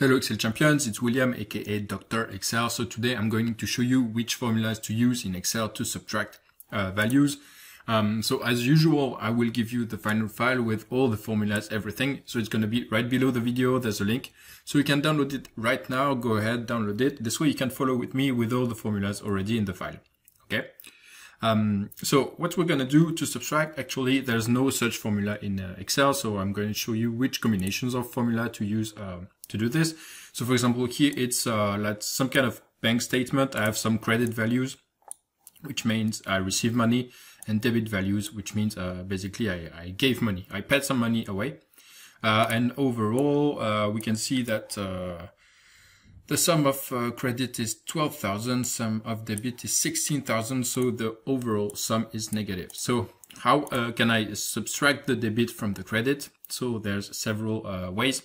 Hello Excel champions, it's William aka Dr. Excel. So today I'm going to show you which formulas to use in Excel to subtract uh, values. Um, so as usual, I will give you the final file with all the formulas, everything. So it's going to be right below the video. There's a link. So you can download it right now. Go ahead, download it. This way you can follow with me with all the formulas already in the file. Okay. Um, so what we're going to do to subtract, actually, there's no such formula in uh, Excel. So I'm going to show you which combinations of formula to use um, to do this. So for example, here it's uh, like some kind of bank statement. I have some credit values, which means I receive money, and debit values, which means uh, basically I, I, gave money. I paid some money away. Uh, and overall, uh, we can see that uh, the sum of uh, credit is 12,000, sum of debit is 16,000, so the overall sum is negative. So how uh, can I subtract the debit from the credit? So there's several ways.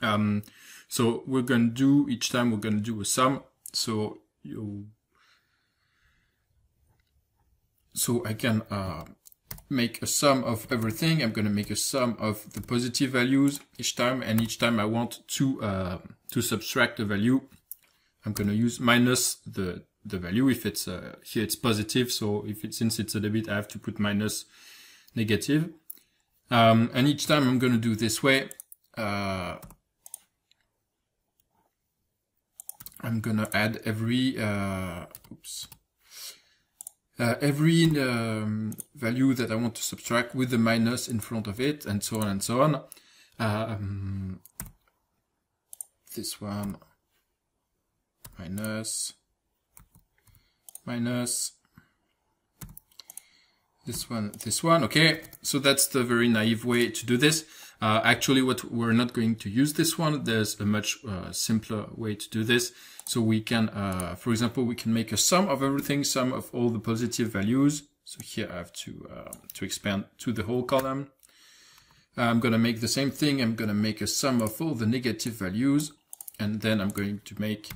Um, so we're going to do, each time we're going to do a sum. So you, so I can uh, make a sum of everything. I'm going to make a sum of the positive values each time. And each time I want to, uh, to subtract the value, I'm going to use minus the, the value. If it's, uh, here it's positive. So if it, since it's a debit, I have to put minus negative. Um, and each time I'm going to do this way, uh, I'm gonna add every uh, oops uh, every um, value that I want to subtract with the minus in front of it, and so on and so on. Um, this one minus minus this one, this one. Okay, so that's the very naive way to do this. Uh, actually, what we're not going to use this one. There's a much uh, simpler way to do this. So we can, uh, for example, we can make a sum of everything, sum of all the positive values. So here I have to, uh, to expand to the whole column. I'm going to make the same thing. I'm going to make a sum of all the negative values. And then I'm going to make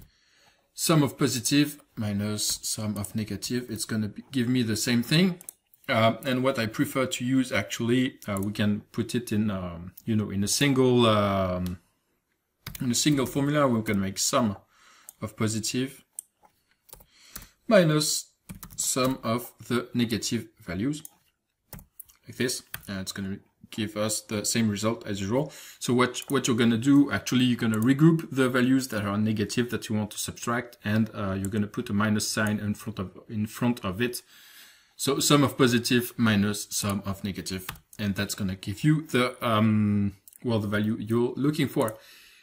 sum of positive minus sum of negative. It's going to give me the same thing. Uh, and what I prefer to use actually, uh, we can put it in, um, you know, in a single, um, in a single formula. We can make sum of positive minus sum of the negative values, like this. And it's going to give us the same result as usual. So what, what you're going to do, actually, you're going to regroup the values that are negative that you want to subtract, and uh, you're going to put a minus sign in front of in front of it so sum of positive minus sum of negative, and that's going to give you the, um, well, the value you're looking for.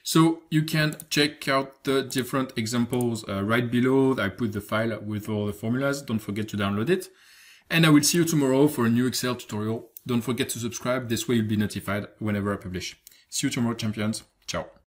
So you can check out the different examples uh, right below. I put the file with all the formulas. Don't forget to download it. And I will see you tomorrow for a new Excel tutorial. Don't forget to subscribe. This way you'll be notified whenever I publish. See you tomorrow, champions. Ciao.